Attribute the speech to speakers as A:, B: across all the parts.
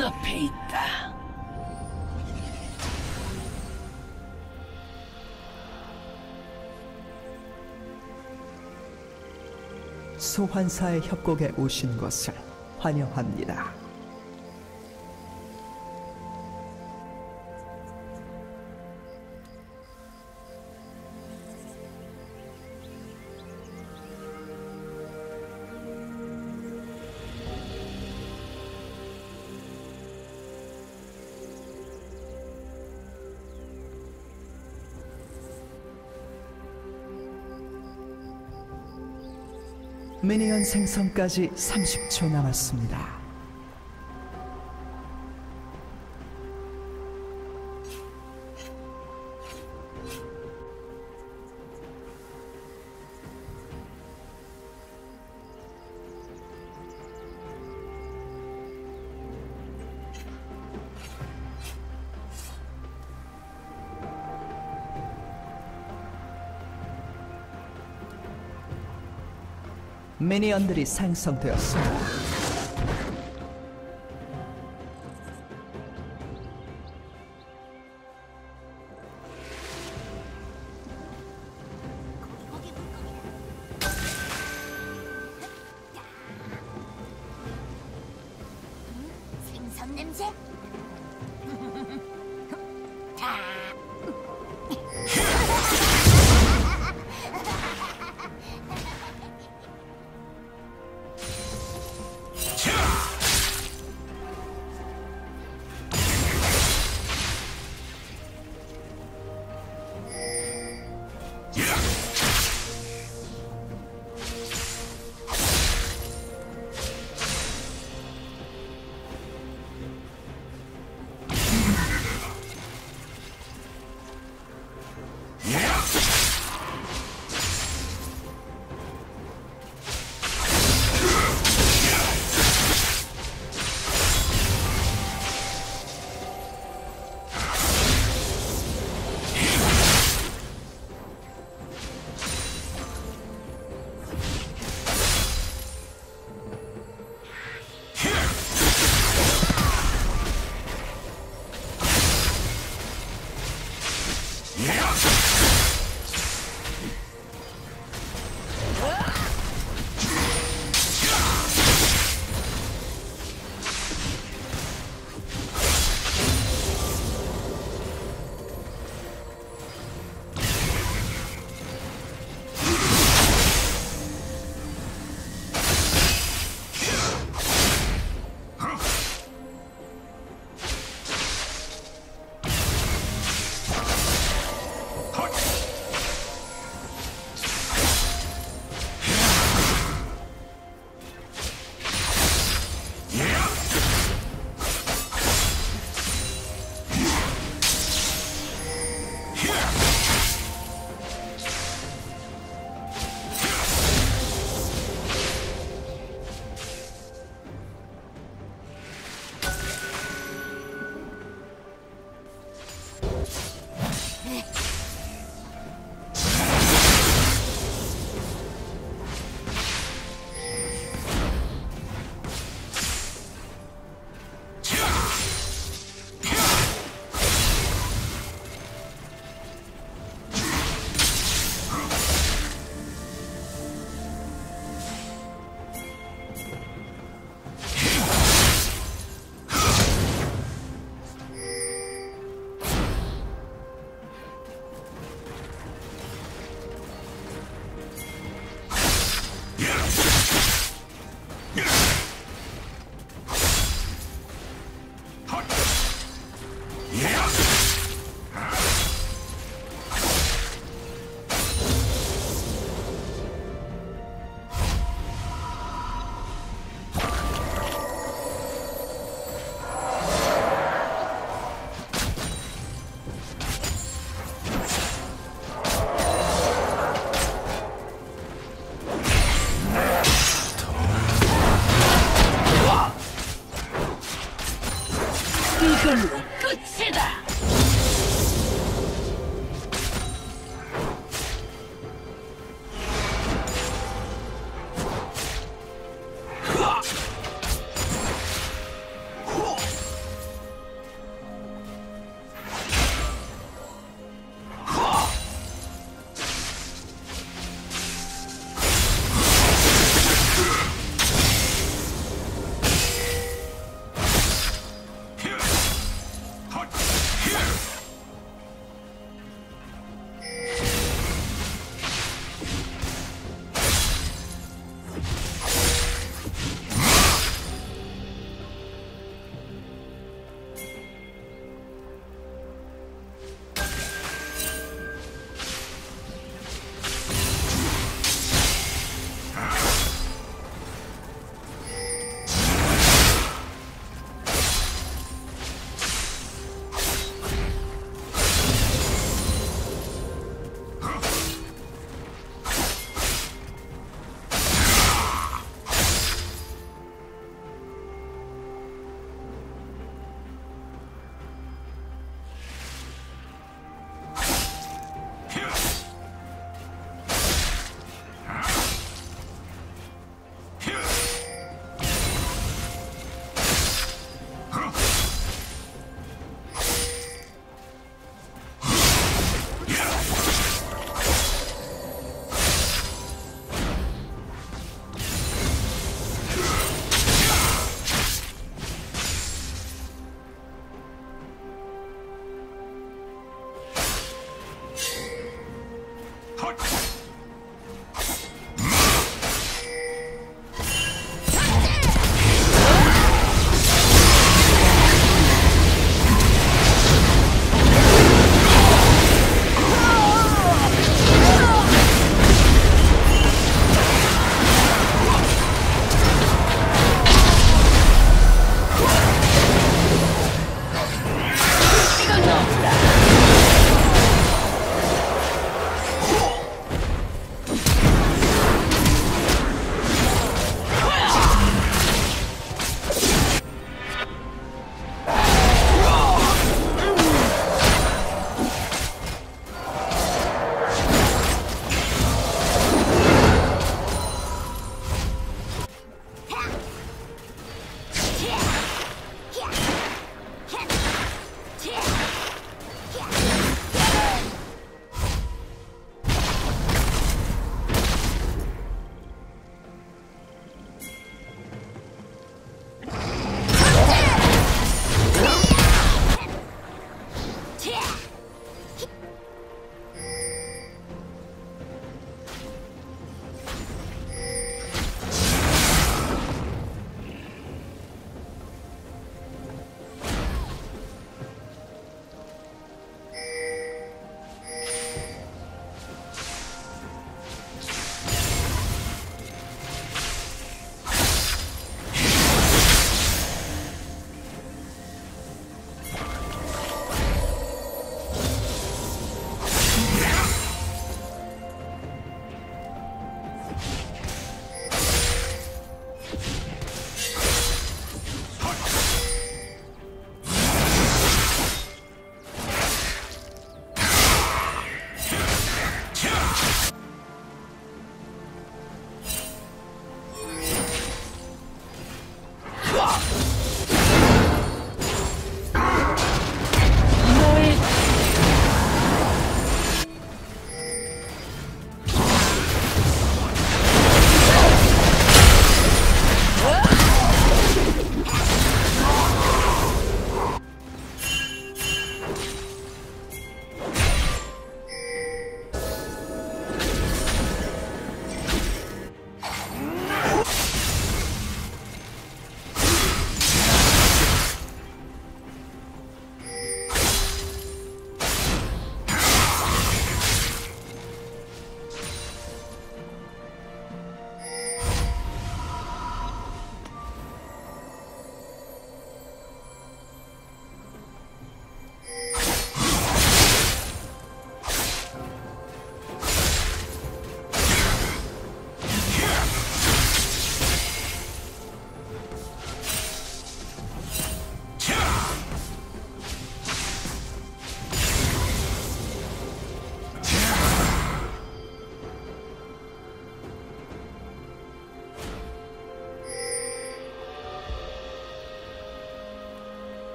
A: 눈앞에 있다.
B: 소환사의 협곡에 오신 것을 환영합니다. 미니언 생성까지 30초 남았습니다. 미니언들이 생성되었습니다.
A: 이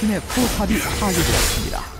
B: 팀의 포탑이 파괴되었습니다.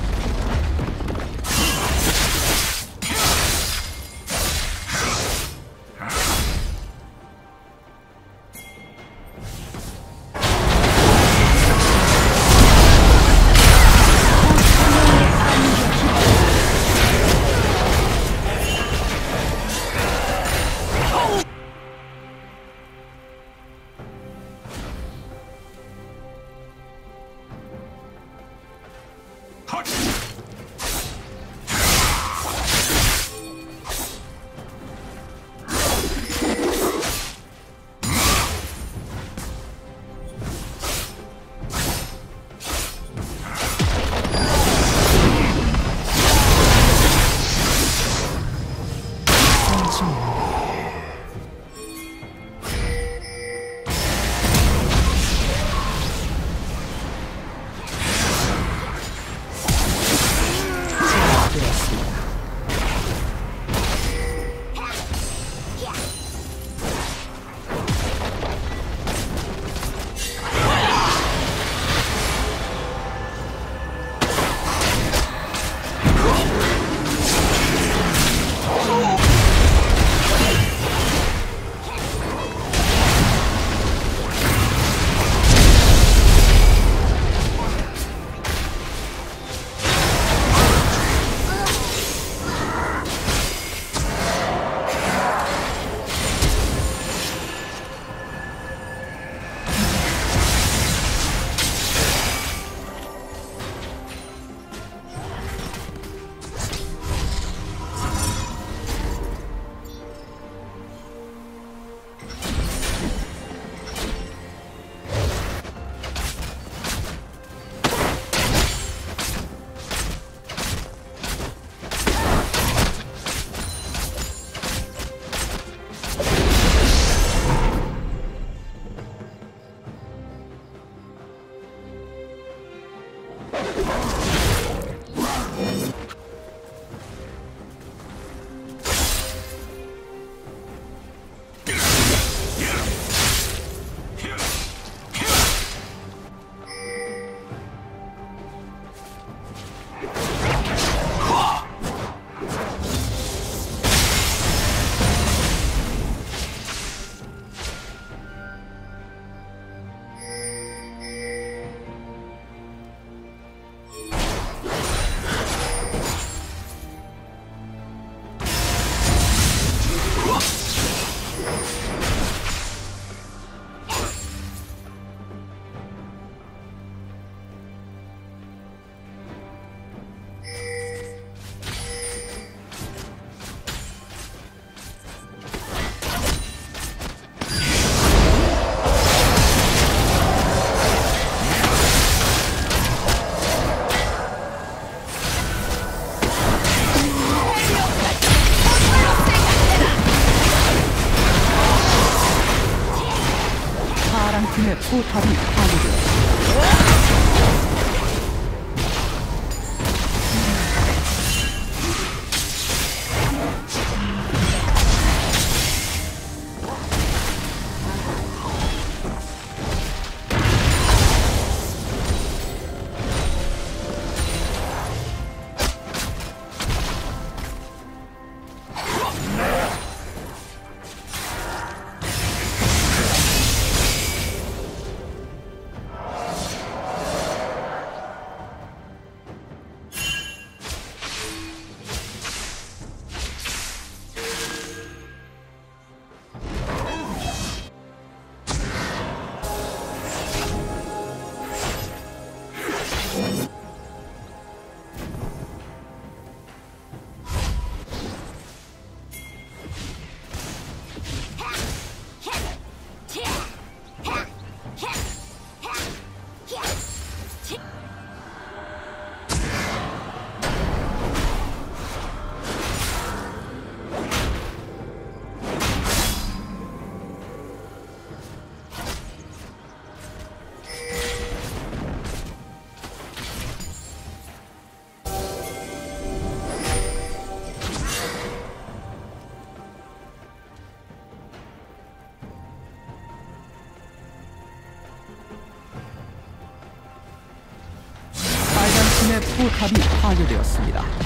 B: 되었습니다.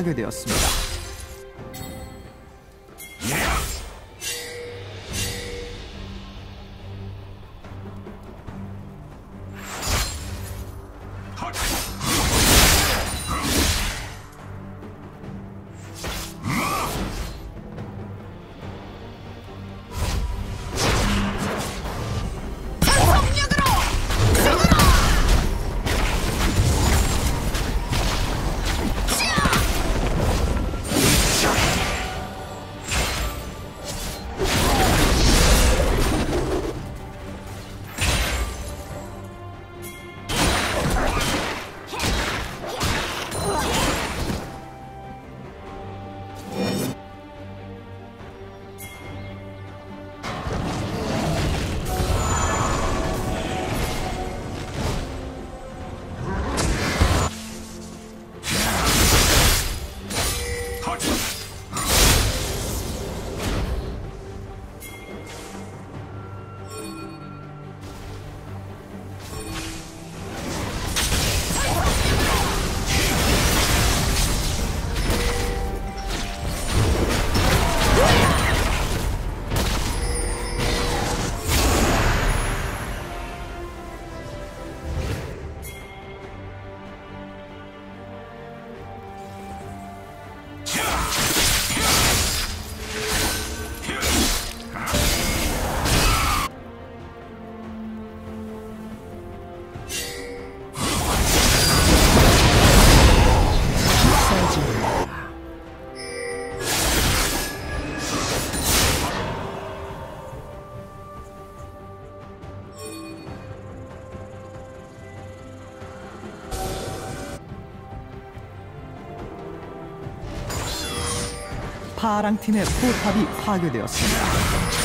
B: 포탑이 파괴되었습니다. 파랑 팀의 포탑이 파괴되었습니다.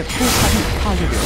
B: 팀의 포탑이 파괴되었습니다.